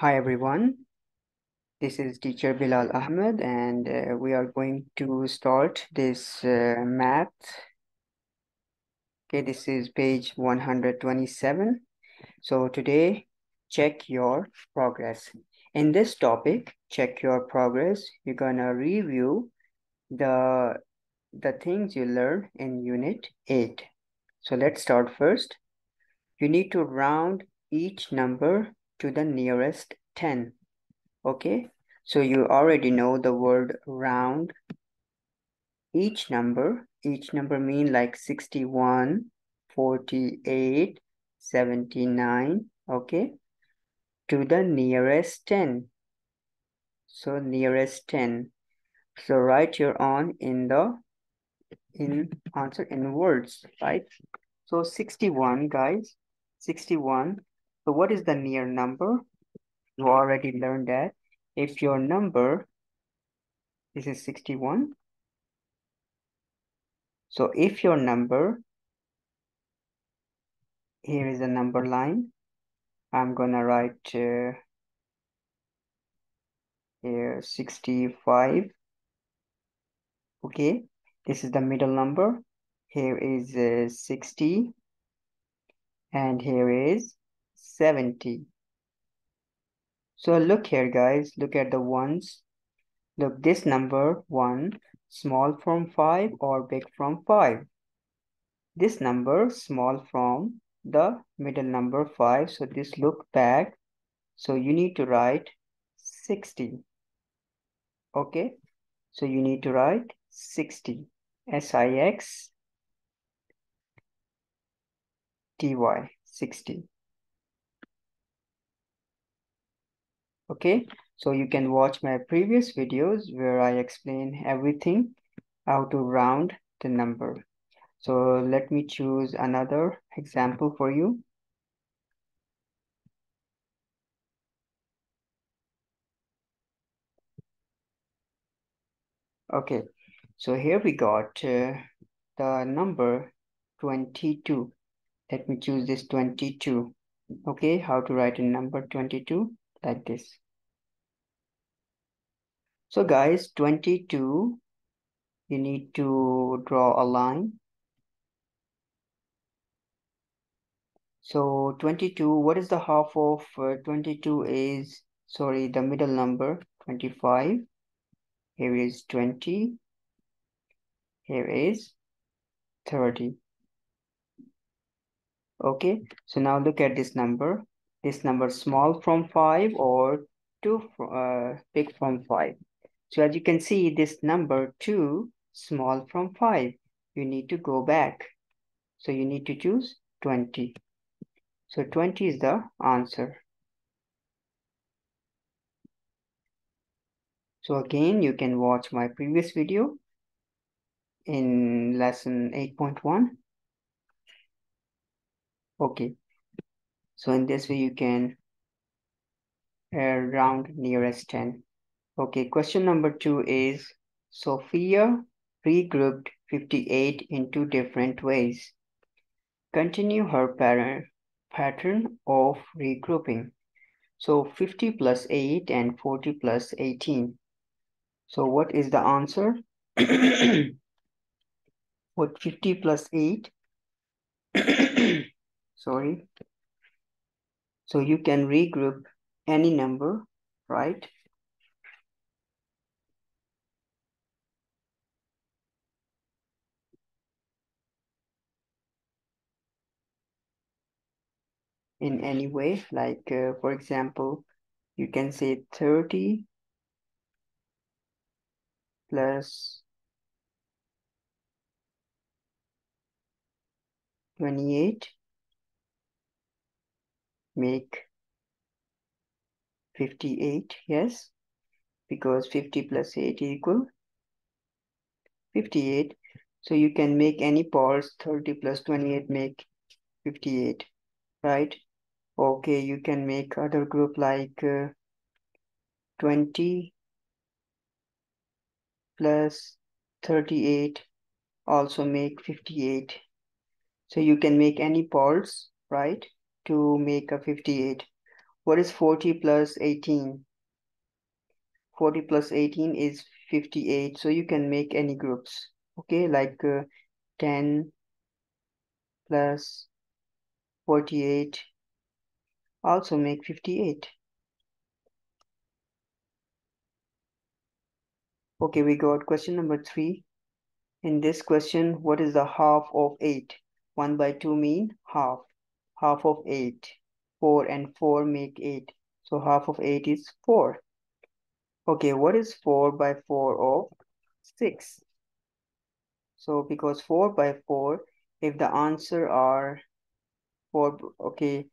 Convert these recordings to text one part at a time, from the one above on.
Hi everyone, this is teacher Bilal Ahmed and uh, we are going to start this uh, math. Okay, this is page 127. So today, check your progress. In this topic, check your progress, you're gonna review the, the things you learned in unit 8. So let's start first. You need to round each number to the nearest 10 okay? So you already know the word round. Each number each number mean like 61 48 79 okay? To the nearest 10 so nearest 10 so write your own in the in answer in words right? So 61 guys 61 so what is the near number? You already learned that. If your number this is 61 so if your number here is a number line i'm gonna write uh, here 65 okay this is the middle number. Here is uh, 60 and here is 70 so look here, guys. Look at the ones. Look, this number 1, small from 5 or big from 5. This number small from the middle number 5. So this look back. So you need to write 60. Okay. So you need to write 60. S-I-X T-Y 60. Okay so you can watch my previous videos where I explain everything how to round the number. So let me choose another example for you. Okay so here we got uh, the number 22 let me choose this 22 okay how to write a number 22 like this so guys, 22, you need to draw a line. So 22, what is the half of uh, 22 is, sorry, the middle number, 25. Here is 20. Here is 30. Okay, so now look at this number. This number small from 5 or too uh, big from 5. So as you can see, this number 2, small from 5, you need to go back. So you need to choose 20. So 20 is the answer. So again, you can watch my previous video in lesson 8.1. Okay. So in this way, you can round nearest 10. Okay, question number two is Sophia regrouped 58 in two different ways. Continue her pattern, pattern of regrouping. So 50 plus 8 and 40 plus 18. So what is the answer? what 50 plus 8? Sorry. So you can regroup any number, right? In any way. Like, uh, for example, you can say 30 plus 28 make 58, yes, because 50 plus 8 equal 58. So you can make any parts 30 plus 28 make 58, right? Okay, you can make other group like uh, 20 plus 38 also make 58. So you can make any parts, right, to make a 58. What is 40 plus 18? 40 plus 18 is 58. So you can make any groups. Okay, like uh, 10 plus 48 also make 58. Okay, we got question number three. In this question, what is the half of 8? 1 by 2 mean half. Half of 8. 4 and 4 make 8. So half of 8 is 4. Okay, what is 4 by 4 of 6? So because 4 by 4, if the answer are 4, okay,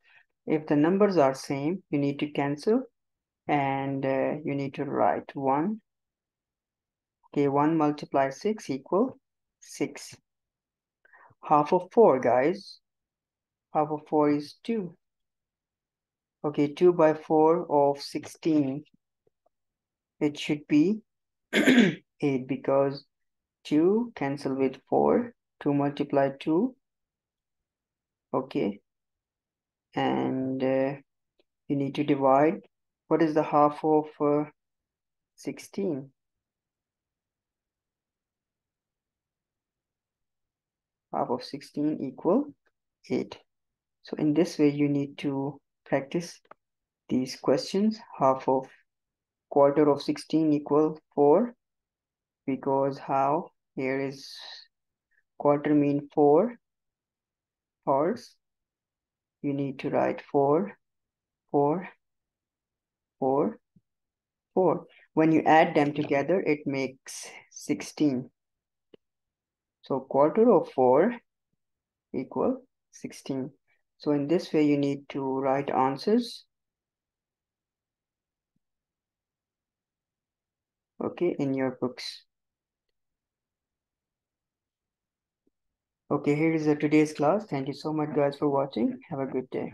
if the numbers are same, you need to cancel and uh, you need to write 1. Okay, 1 multiplied 6 equal 6. Half of 4, guys. Half of 4 is 2. Okay, 2 by 4 of 16. It should be 8 because 2 cancel with 4. 2 multiply 2. Okay. And uh, you need to divide. What is the half of uh, 16? Half of 16 equal 8. So in this way, you need to practice these questions. Half of quarter of 16 equal 4 because how here is quarter mean 4 parts you need to write 4 4 4 4 when you add them together it makes 16 so quarter of 4 equal 16 so in this way you need to write answers. Okay in your books okay here is the today's class. Thank you so much guys for watching. Have a good day